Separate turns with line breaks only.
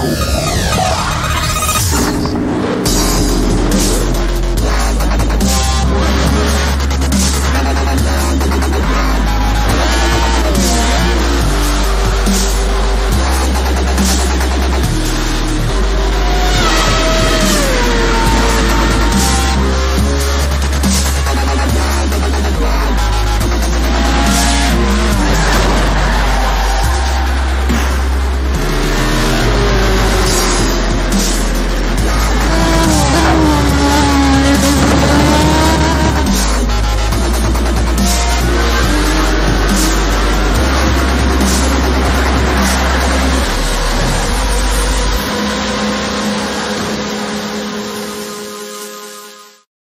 Wow.